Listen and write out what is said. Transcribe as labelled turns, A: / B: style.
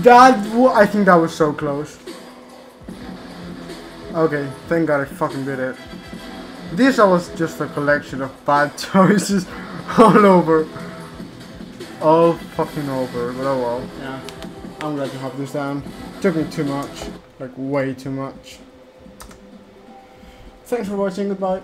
A: That, I think that was so close. Okay, thank god I fucking did it. This was just a collection of bad choices all over. All fucking over, but oh well. Yeah, I'm glad to have this down. Took me too much, like way too much. Thanks for watching, goodbye.